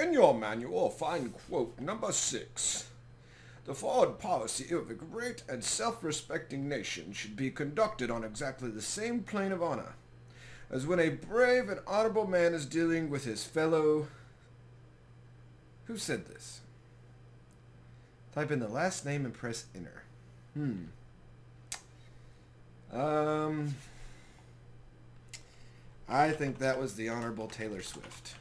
In your manual, find quote number six. The foreign policy of a great and self-respecting nation should be conducted on exactly the same plane of honor as when a brave and honorable man is dealing with his fellow... Who said this? Type in the last name and press enter. Hmm. Um... I think that was the Honorable Taylor Swift.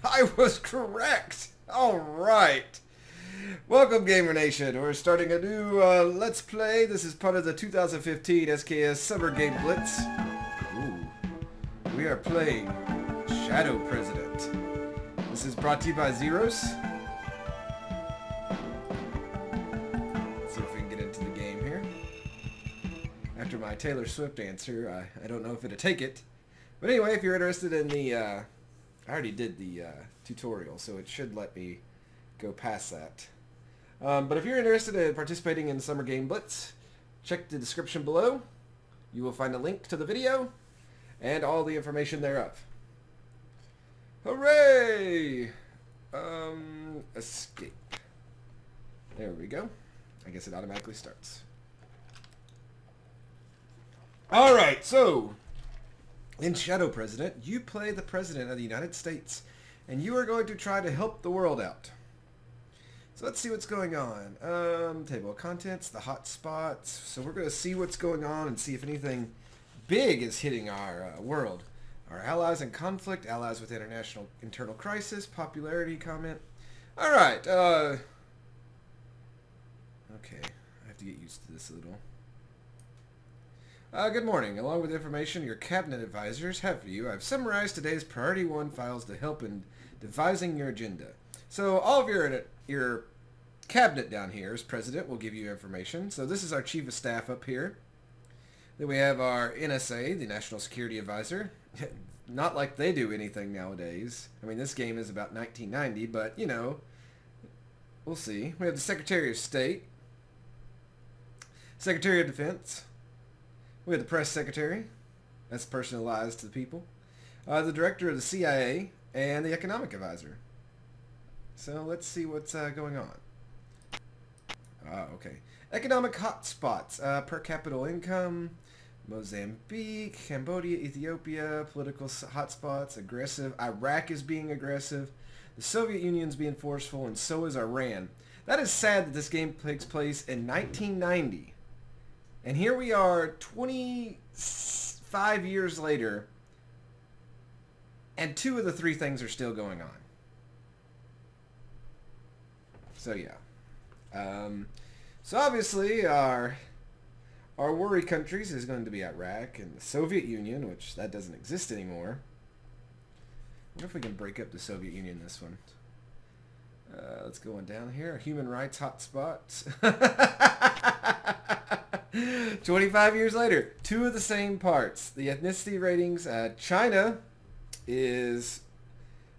I was correct! Alright! Welcome Gamer Nation. We're starting a new uh, Let's Play. This is part of the 2015 SKS Summer Game Blitz. Ooh. We are playing Shadow President. This is brought to you by Xeroes. Let's see if we can get into the game here. After my Taylor Swift answer, I, I don't know if it'll take it. But anyway, if you're interested in the... Uh, I already did the uh, tutorial, so it should let me go past that. Um, but if you're interested in participating in Summer Game Blitz, check the description below. You will find a link to the video and all the information thereof. Hooray! Um, escape. There we go. I guess it automatically starts. Alright, so, in Shadow President, you play the President of the United States, and you are going to try to help the world out. So let's see what's going on. Um, table of contents, the hot spots. So we're going to see what's going on and see if anything big is hitting our uh, world. Our allies in conflict, allies with international internal crisis, popularity comment. All right. Uh, okay, I have to get used to this a little. Uh, good morning. Along with information your cabinet advisors have for you, I've summarized today's Priority 1 files to help in devising your agenda. So all of your your cabinet down here as president will give you information. So this is our chief of staff up here. Then we have our NSA, the National Security Advisor. Not like they do anything nowadays. I mean, this game is about 1990, but, you know, we'll see. We have the Secretary of State, Secretary of Defense. We have the Press Secretary. That's the person who lies to the people. Uh, the Director of the CIA, and the Economic Advisor. So let's see what's uh, going on. Ah, okay. Economic hotspots. Uh, per capita income. Mozambique, Cambodia, Ethiopia, political hotspots, aggressive. Iraq is being aggressive. The Soviet Union's being forceful, and so is Iran. That is sad that this game takes place in 1990. And here we are 25 years later, and two of the three things are still going on. So yeah. Um, so obviously our our worry countries is going to be Iraq and the Soviet Union, which that doesn't exist anymore. I wonder if we can break up the Soviet Union this one. Uh, let's go on down here. Human rights hotspots. 25 years later, two of the same parts. The ethnicity ratings. Uh, China is,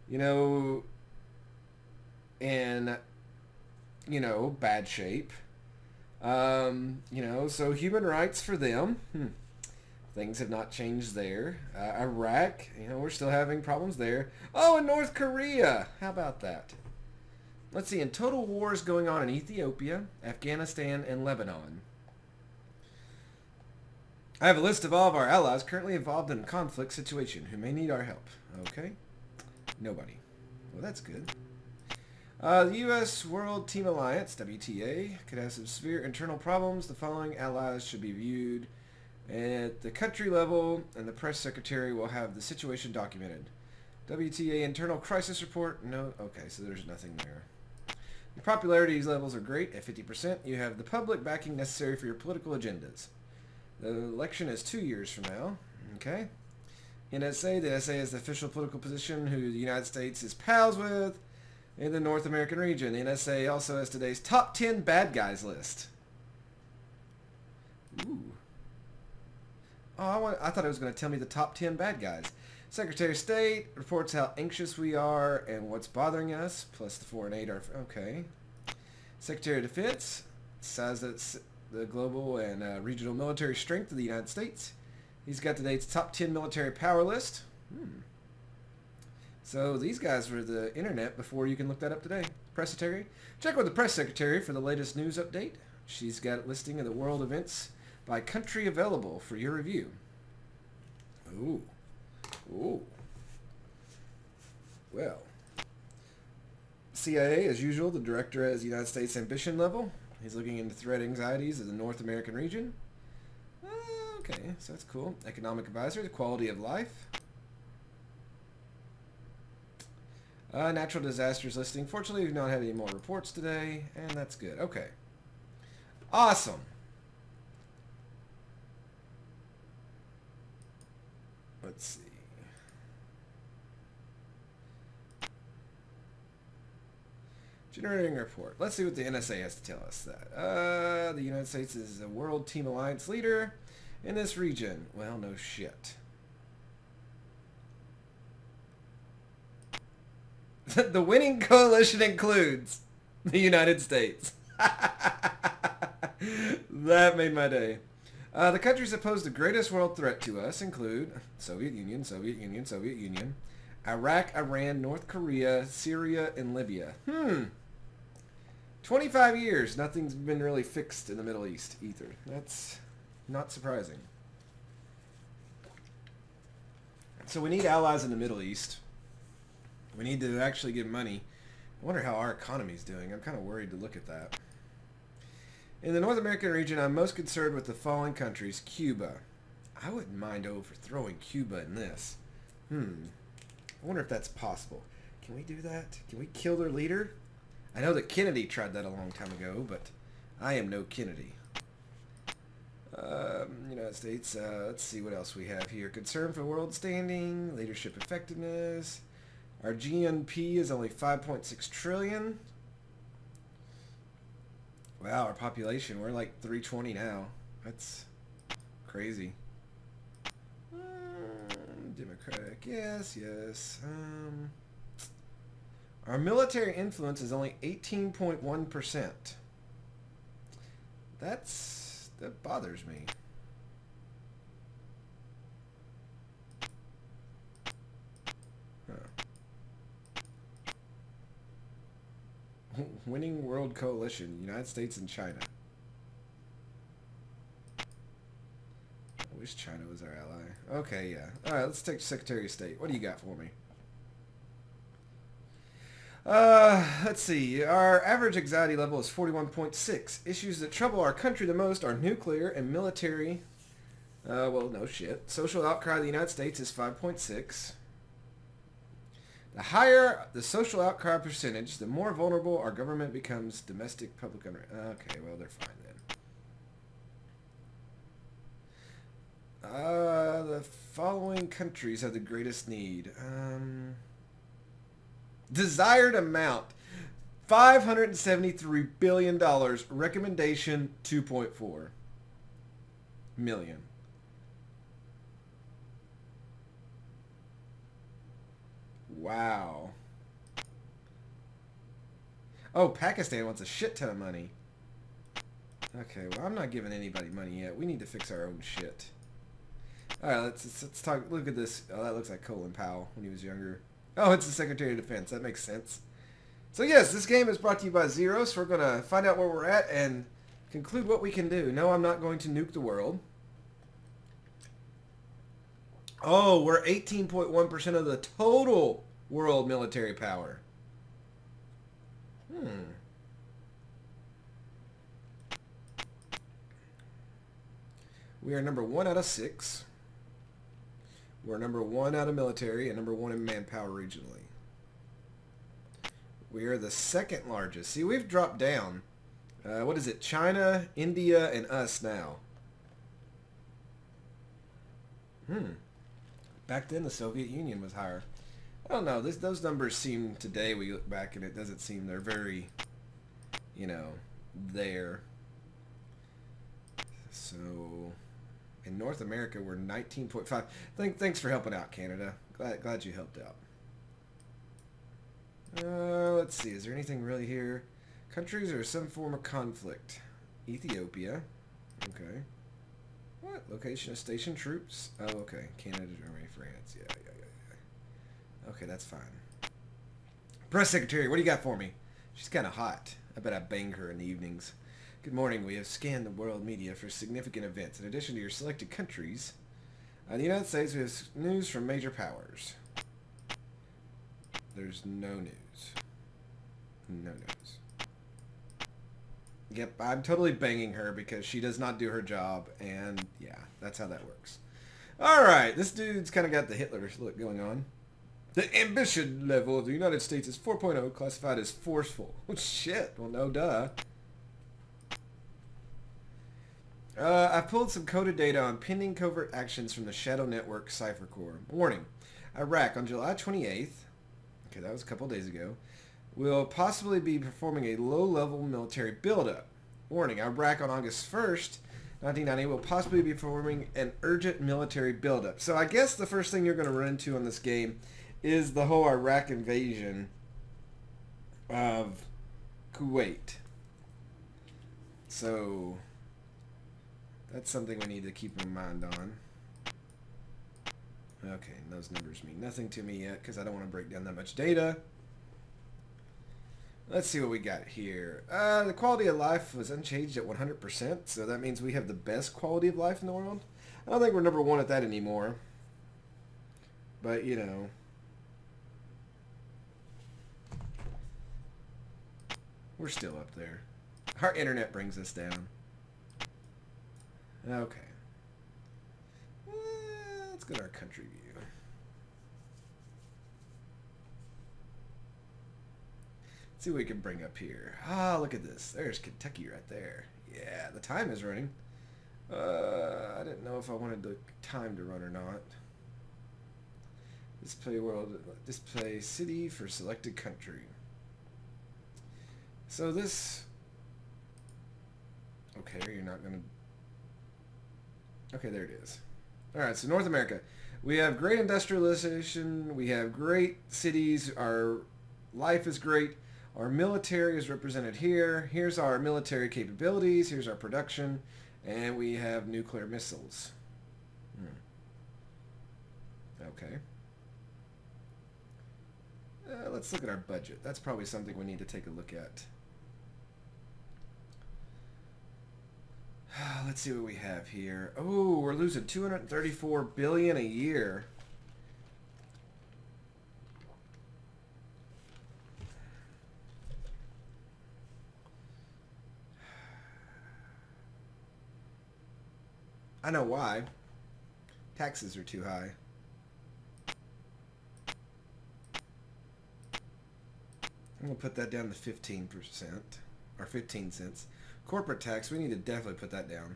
you know, in, you know, bad shape. Um, you know, so human rights for them. Hmm. Things have not changed there. Uh, Iraq, you know, we're still having problems there. Oh, and North Korea. How about that? Let's see, in total wars going on in Ethiopia, Afghanistan, and Lebanon. I have a list of all of our allies currently involved in a conflict situation who may need our help. Okay. Nobody. Well, that's good. Uh, the U.S. World Team Alliance, WTA, could have some severe internal problems. The following allies should be viewed at the country level, and the press secretary will have the situation documented. WTA internal crisis report. No. Okay, so there's nothing there. Your popularity levels are great at 50%. You have the public backing necessary for your political agendas. The election is two years from now. Okay. NSA, the NSA is the official political position who the United States is pals with in the North American region. The NSA also has today's top 10 bad guys list. Ooh. Oh, I, want, I thought it was going to tell me the top 10 bad guys. Secretary of State reports how anxious we are and what's bothering us, plus the 4 and 8 are... Okay. Secretary of Defense says that the global and uh, regional military strength of the United States. He's got today's top 10 military power list. Hmm. So these guys were the internet before you can look that up today. Press secretary. Check with the press secretary for the latest news update. She's got a listing of the world events by country available for your review. Ooh. Ooh. Well. CIA, as usual, the director has United States ambition level. He's looking into threat anxieties of the North American region. Uh, okay, so that's cool. Economic advisor, the quality of life. Uh, natural disasters listing. Fortunately, we've not had any more reports today, and that's good. Okay. Awesome. Let's see. Generating report. Let's see what the NSA has to tell us that. Uh, the United States is a world team alliance leader in this region. Well, no shit. the winning coalition includes the United States. that made my day. Uh, the countries that pose the greatest world threat to us include Soviet Union, Soviet Union, Soviet Union, Iraq, Iran, North Korea, Syria, and Libya. Hmm. 25 years, nothing's been really fixed in the Middle East either. That's not surprising. So we need allies in the Middle East. We need to actually give money. I wonder how our economy's doing. I'm kind of worried to look at that. In the North American region, I'm most concerned with the following countries. Cuba. I wouldn't mind overthrowing Cuba in this. Hmm. I wonder if that's possible. Can we do that? Can we kill their leader? I know that Kennedy tried that a long time ago, but I am no Kennedy. Um, United States, uh, let's see what else we have here. Concern for world standing, leadership effectiveness. Our GNP is only 5.6 trillion. Wow, our population, we're like 320 now. That's crazy. Um, democratic, yes, yes. Um, our military influence is only 18.1%. That's, that bothers me. Winning World Coalition, United States and China. I wish China was our ally. Okay, yeah. Alright, let's take Secretary of State. What do you got for me? Uh, let's see. Our average anxiety level is 41.6. Issues that trouble our country the most are nuclear and military. Uh, well, no shit. Social outcry of the United States is 5.6. The higher the social outcry percentage, the more vulnerable our government becomes domestic public unrest. Okay, well, they're fine then. Uh, the following countries have the greatest need. Um, desired amount, $573 billion. Recommendation, 2.4 million. Wow. Oh, Pakistan wants a shit ton of money. Okay, well, I'm not giving anybody money yet. We need to fix our own shit. Alright, let's, let's, let's talk. Look at this. Oh, that looks like Colin Powell when he was younger. Oh, it's the Secretary of Defense. That makes sense. So yes, this game is brought to you by Zero, so we're going to find out where we're at and conclude what we can do. No, I'm not going to nuke the world. Oh, we're 18.1% of the total world military power. Hmm. We are number one out of six. We're number one out of military and number one in manpower regionally. We are the second largest. See, we've dropped down. Uh, what is it? China, India, and us now. Hmm. Back then, the Soviet Union was higher. I don't know. This, those numbers seem today. We look back and it doesn't seem they're very, you know, there. So, in North America, we're 19.5. Thank, thanks for helping out, Canada. Glad, glad you helped out. Uh, let's see. Is there anything really here? Countries or some form of conflict. Ethiopia. Okay. What? Location of station troops? Oh, okay. Canada, Germany, France. Yeah, yeah, yeah, yeah. Okay, that's fine. Press secretary, what do you got for me? She's kind of hot. I bet I bang her in the evenings. Good morning. We have scanned the world media for significant events. In addition to your selected countries, uh, in the United States, we have news from major powers. There's no news. No news. Yep, I'm totally banging her because she does not do her job, and yeah, that's how that works. Alright, this dude's kind of got the Hitler look going on. The ambition level of the United States is 4.0, classified as forceful. Oh, shit. Well, no duh. Uh, I pulled some coded data on pending covert actions from the Shadow Network Cypher Core. Warning. Iraq on July 28th, okay, that was a couple days ago, will possibly be performing a low-level military buildup. Warning. Iraq on August 1st, 1990 will possibly be performing an urgent military buildup. So I guess the first thing you're going to run into in this game is the whole Iraq invasion of Kuwait. So that's something we need to keep in mind on. Okay, those numbers mean nothing to me yet because I don't want to break down that much data. Let's see what we got here. Uh, the quality of life was unchanged at 100%, so that means we have the best quality of life in the world. I don't think we're number one at that anymore. But, you know, We're still up there. Our internet brings us down. Okay. Eh, let's go to our country view. Let's see what we can bring up here. Ah, look at this. There's Kentucky right there. Yeah, the time is running. Uh, I didn't know if I wanted the time to run or not. Display world, display city for selected country. So this... Okay, you're not going to... Okay, there it is. Alright, so North America. We have great industrialization. We have great cities. Our life is great. Our military is represented here. Here's our military capabilities. Here's our production. And we have nuclear missiles. Hmm. Okay. Uh, let's look at our budget. That's probably something we need to take a look at. Let's see what we have here. Oh, we're losing 234 billion a year. I know why. Taxes are too high. I'm going to put that down to 15%, or 15 cents. Corporate tax, we need to definitely put that down.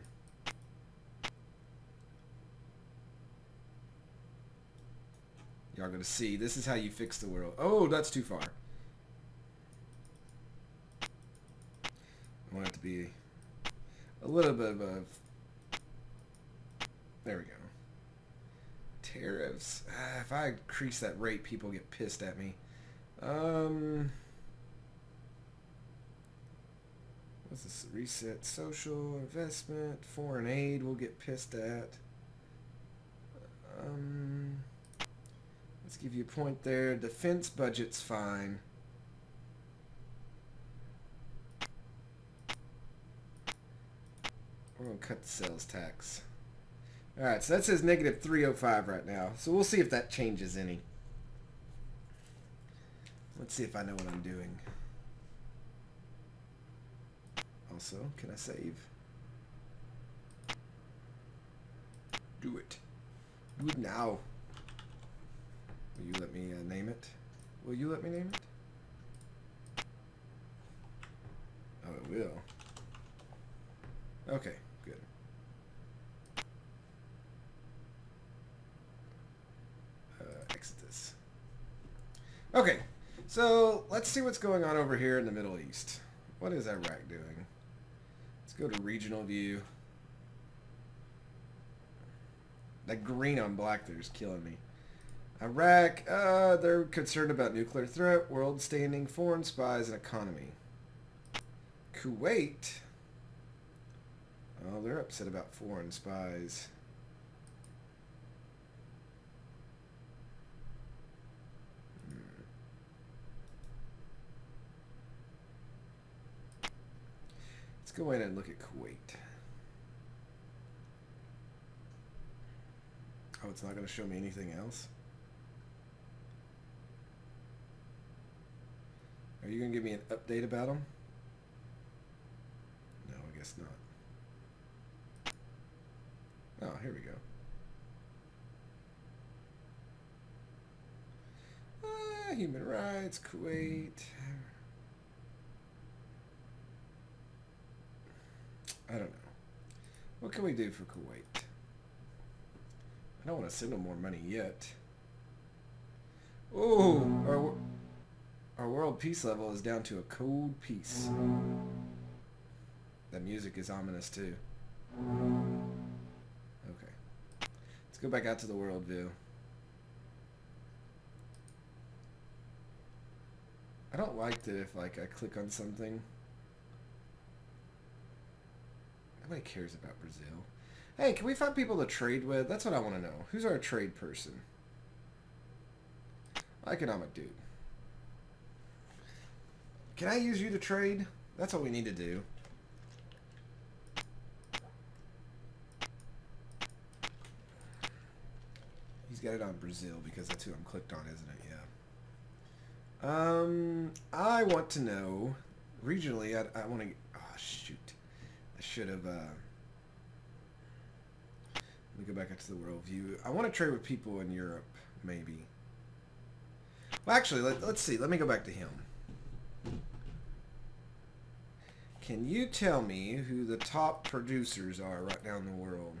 Y'all gonna see. This is how you fix the world. Oh, that's too far. I want it to be a little bit of a... There we go. Tariffs. Ah, if I increase that rate, people get pissed at me. Um... What's this? Reset social investment, foreign aid we'll get pissed at. Um, let's give you a point there. Defense budget's fine. We're going to cut the sales tax. Alright, so that says negative 305 right now. So we'll see if that changes any. Let's see if I know what I'm doing. Also, can I save? Do it. Do it now. Will you let me uh, name it? Will you let me name it? Oh, it will. Okay, good. Uh, this. Okay, so let's see what's going on over here in the Middle East. What is Iraq doing? Go to regional view. That green on black there is killing me. Iraq, uh, they're concerned about nuclear threat, world standing, foreign spies, and economy. Kuwait, oh, they're upset about foreign spies. Go in and look at Kuwait. Oh, it's not going to show me anything else? Are you going to give me an update about them? No, I guess not. Oh, here we go. Ah, human rights, Kuwait. I don't know. What can we do for Kuwait? I don't want to send them more money yet. Oh, our, our world peace level is down to a cold peace. That music is ominous too. Okay. Let's go back out to the world view. I don't like that if like I click on something Nobody cares about Brazil. Hey, can we find people to trade with? That's what I want to know. Who's our trade person? Economic dude. Can I use you to trade? That's what we need to do. He's got it on Brazil because that's who I'm clicked on, isn't it? Yeah. Um, I want to know regionally. I, I want to. Oh shoot! Should have. Uh, let me go back into the world view. I want to trade with people in Europe, maybe. Well, actually, let, let's see. Let me go back to him. Can you tell me who the top producers are right now in the world?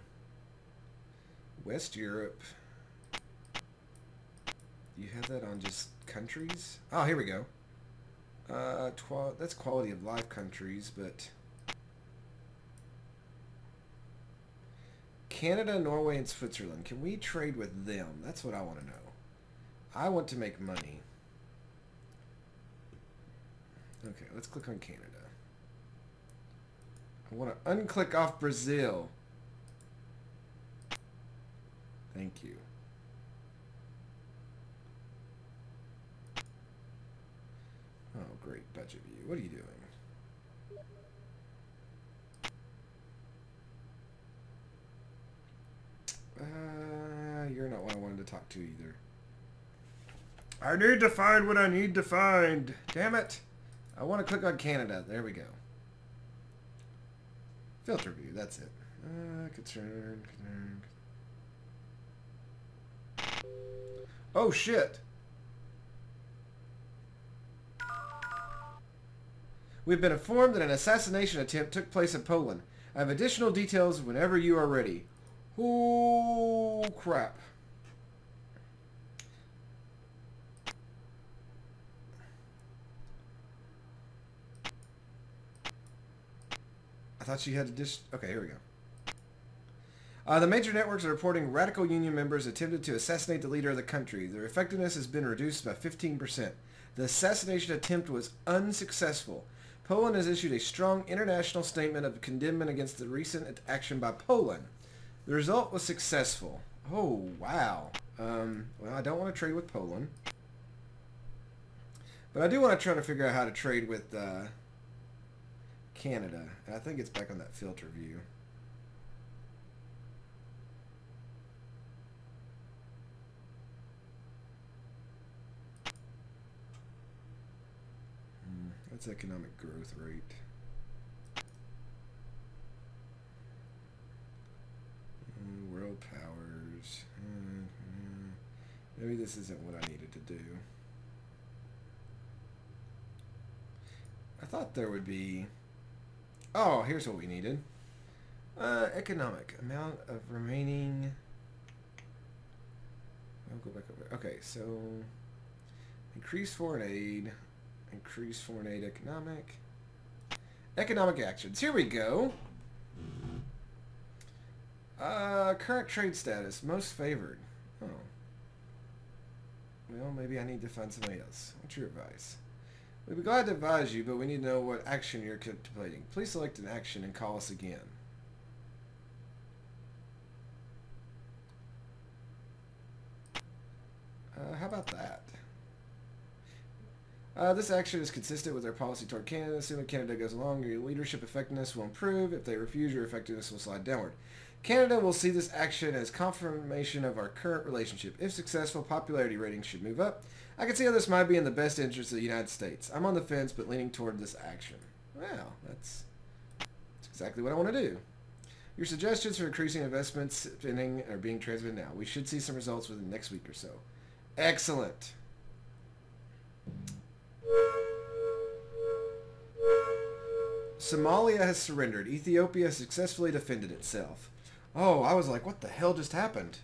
West Europe. You have that on just countries? Oh, here we go. Uh, that's quality of life countries, but Canada, Norway, and Switzerland. Can we trade with them? That's what I want to know. I want to make money. Okay, let's click on Canada. I want to unclick off Brazil. Thank you. Oh, great budget view. What are you doing? Uh, you're not what I wanted to talk to either. I need to find what I need to find. Damn it. I want to click on Canada. There we go. Filter view. That's it. Uh, concern, concern. Oh, shit. We've been informed that an assassination attempt took place in Poland. I have additional details whenever you are ready. Oh, crap. Thought she had to dish... Okay, here we go. Uh, the major networks are reporting radical union members attempted to assassinate the leader of the country. Their effectiveness has been reduced by 15%. The assassination attempt was unsuccessful. Poland has issued a strong international statement of condemnation against the recent action by Poland. The result was successful. Oh, wow. Um, well, I don't want to trade with Poland. But I do want to try to figure out how to trade with uh, Canada. And I think it's back on that filter view. Hmm, that's economic growth rate. world powers. Mm-hmm. Maybe this isn't what I needed to do. I thought there would be... Oh, here's what we needed. Uh, economic. Amount of remaining... I'll go back over. Okay, so... Increase foreign aid. Increase foreign aid economic. Economic actions. Here we go. Uh, current trade status. Most favored. Oh. Well, maybe I need to find somebody else. What's your advice? We'd be glad to advise you, but we need to know what action you're contemplating. Please select an action and call us again. Uh, how about that? Uh, this action is consistent with our policy toward Canada. Assuming Canada goes along, your leadership effectiveness will improve. If they refuse, your effectiveness will slide downward. Canada will see this action as confirmation of our current relationship. If successful, popularity ratings should move up. I can see how this might be in the best interest of the United States. I'm on the fence, but leaning toward this action. Well, that's, that's exactly what I want to do. Your suggestions for increasing investment spending are being transmitted now. We should see some results within the next week or so. Excellent. Somalia has surrendered. Ethiopia successfully defended itself. Oh, I was like, what the hell just happened?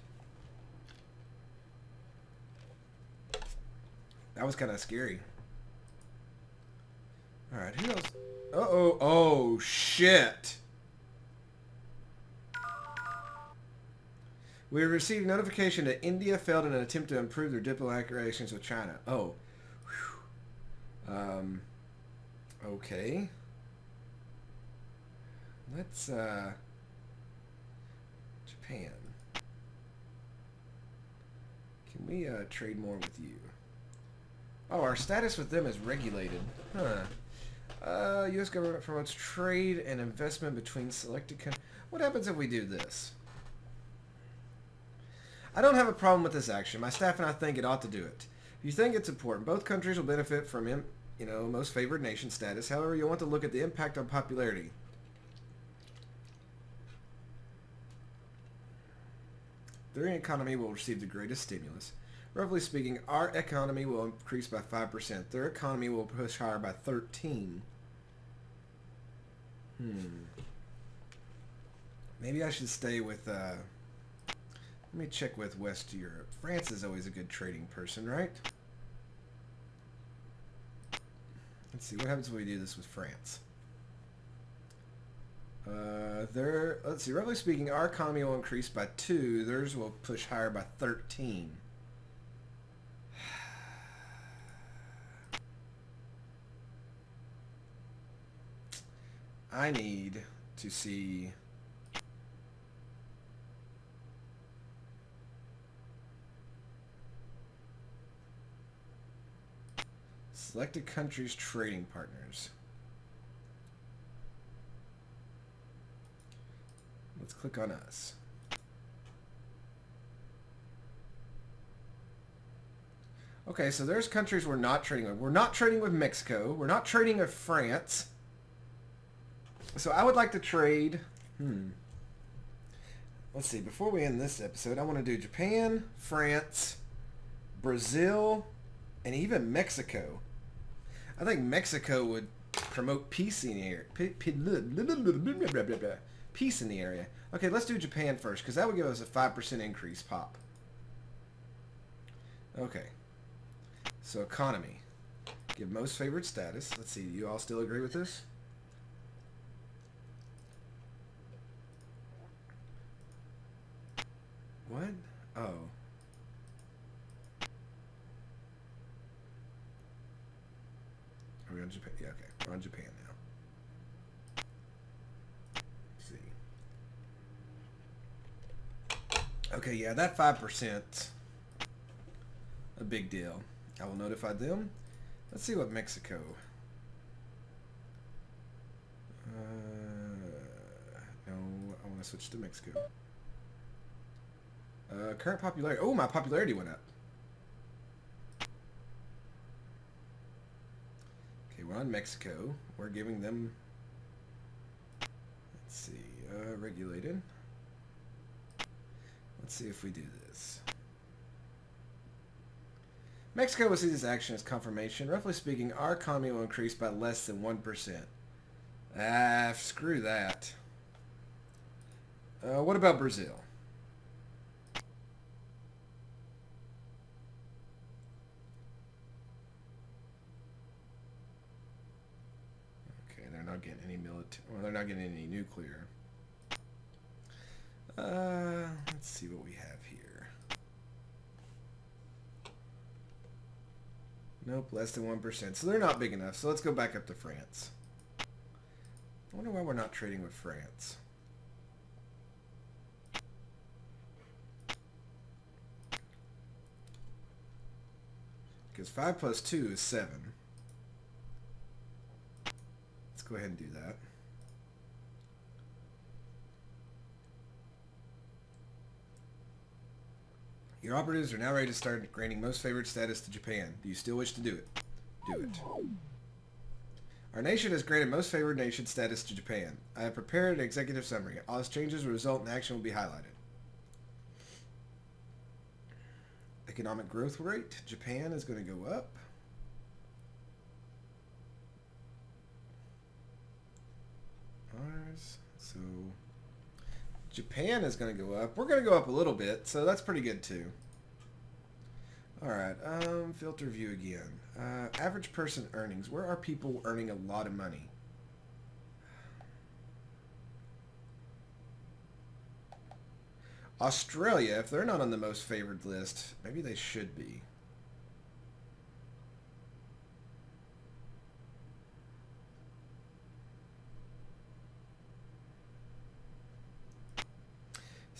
That was kind of scary. Alright, who else? Uh-oh. Oh, shit. We received notification that India failed in an attempt to improve their diplomatic relations with China. Oh. Whew. Um, okay. Let's, uh... Japan. Can we, uh, trade more with you? Oh, our status with them is regulated. Huh. Uh, U.S. government promotes trade and investment between selected countries. What happens if we do this? I don't have a problem with this action. My staff and I think it ought to do it. If you think it's important, both countries will benefit from, you know, most favored nation status. However, you'll want to look at the impact on popularity. Their economy will receive the greatest stimulus. Roughly speaking, our economy will increase by 5%. Their economy will push higher by 13. Hmm. Maybe I should stay with, uh... Let me check with West Europe. France is always a good trading person, right? Let's see, what happens when we do this with France? Uh, there, let's see, roughly speaking, our economy will increase by 2. Theirs will push higher by 13. I need to see selected countries trading partners. Let's click on us. Okay, so there's countries we're not trading with. We're not trading with Mexico. We're not trading with France. So I would like to trade... Hmm. Let's see. Before we end this episode, I want to do Japan, France, Brazil, and even Mexico. I think Mexico would promote peace in the area. Peace in the area. Okay, let's do Japan first, because that would give us a 5% increase pop. Okay. So economy. Give most favored status. Let's see, you all still agree with this? What? Oh. Are we on Japan? Yeah, okay. We're on Japan now. Let's see. Okay, yeah, that 5%, a big deal. I will notify them. Let's see what Mexico. Uh, no, I want to switch to Mexico. Uh, current popularity. Oh, my popularity went up. Okay, we're on Mexico. We're giving them... Let's see. Uh, regulated. Let's see if we do this. Mexico will see this action as confirmation. Roughly speaking, our economy will increase by less than 1%. Ah, screw that. Uh, what about Brazil? Well, they're not getting any nuclear. Uh, let's see what we have here. Nope, less than 1%. So they're not big enough. So let's go back up to France. I wonder why we're not trading with France. Because 5 plus 2 is 7. Go ahead and do that. Your operatives are now ready to start granting most favored status to Japan. Do you still wish to do it? Do it. Our nation has granted most favored nation status to Japan. I have prepared an executive summary. All its changes will result in action will be highlighted. Economic growth rate. Japan is going to go up. So Japan is going to go up. We're going to go up a little bit, so that's pretty good too. All right, um, filter view again. Uh, average person earnings. Where are people earning a lot of money? Australia, if they're not on the most favored list, maybe they should be.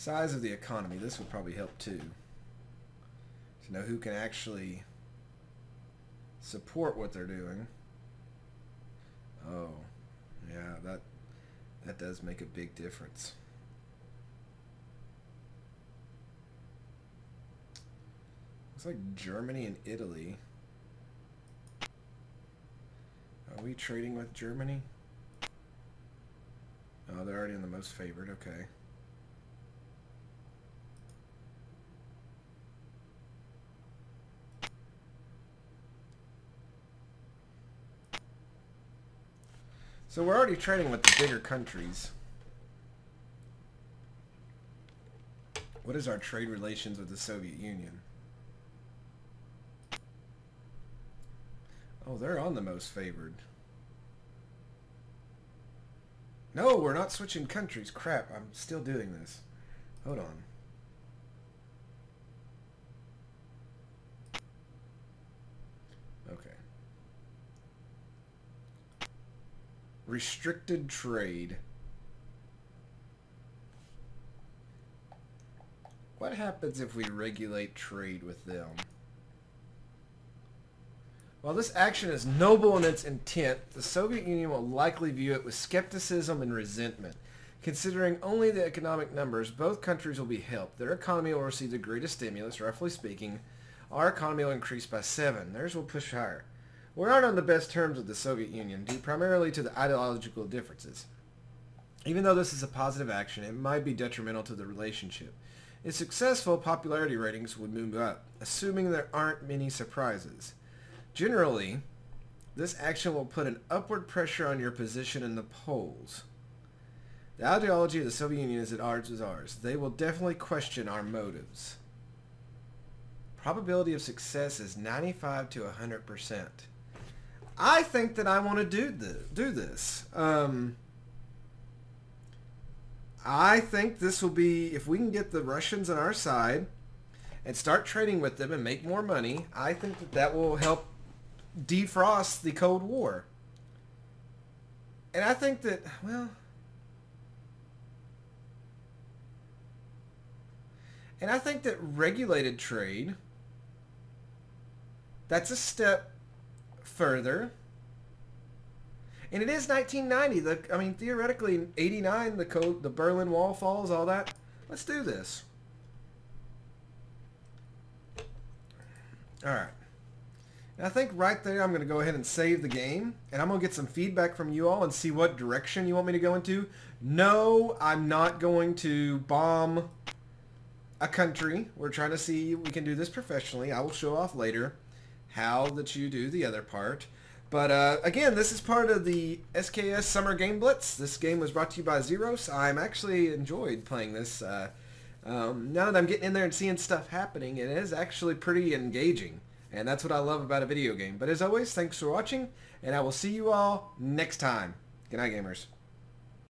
Size of the economy. This would probably help too. To know who can actually support what they're doing. Oh, yeah, that that does make a big difference. Looks like Germany and Italy. Are we trading with Germany? Oh, they're already in the most favored. Okay. So we're already trading with the bigger countries. What is our trade relations with the Soviet Union? Oh, they're on the most favored. No, we're not switching countries. Crap, I'm still doing this. Hold on. Restricted trade. What happens if we regulate trade with them? While this action is noble in its intent, the Soviet Union will likely view it with skepticism and resentment. Considering only the economic numbers, both countries will be helped. Their economy will receive the greatest stimulus, roughly speaking. Our economy will increase by seven. Theirs will push higher. We aren't on the best terms with the Soviet Union due primarily to the ideological differences. Even though this is a positive action, it might be detrimental to the relationship. If successful, popularity ratings would move up, assuming there aren't many surprises. Generally, this action will put an upward pressure on your position in the polls. The ideology of the Soviet Union is at odds with ours. They will definitely question our motives. Probability of success is 95 to 100 percent. I think that I want to do do this. Um, I think this will be if we can get the Russians on our side and start trading with them and make more money. I think that that will help defrost the Cold War. And I think that well. And I think that regulated trade, that's a step further. And it is 1990. The I mean, theoretically, 89, the code, the Berlin Wall falls, all that. Let's do this. All right. And I think right there, I'm going to go ahead and save the game, and I'm going to get some feedback from you all and see what direction you want me to go into. No, I'm not going to bomb a country. We're trying to see we can do this professionally. I will show off later how that you do the other part. But uh, again, this is part of the SKS Summer Game Blitz. This game was brought to you by Xeroes. I'm actually enjoyed playing this. Uh, um, now that I'm getting in there and seeing stuff happening, it is actually pretty engaging. And that's what I love about a video game. But as always, thanks for watching, and I will see you all next time. Good night, gamers.